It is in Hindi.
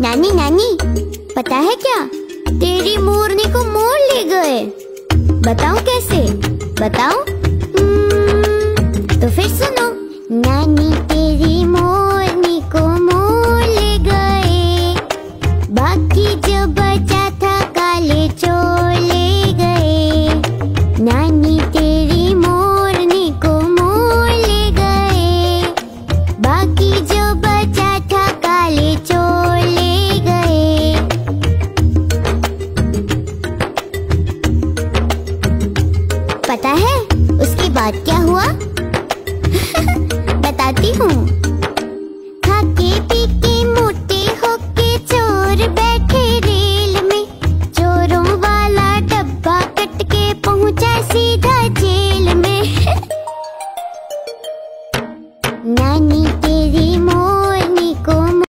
नानी नानी, पता है क्या? तेरी मोरनी को मोर ले गए। बताओ कैसे? बताओ हम्म, तो फिर सुन। पता है? उसके बाद क्या हुआ? बताती हूँ। खाके मोटे होके चोर बैठे रेल में। चोरों वाला डब्बा सीधा जेल में। नानी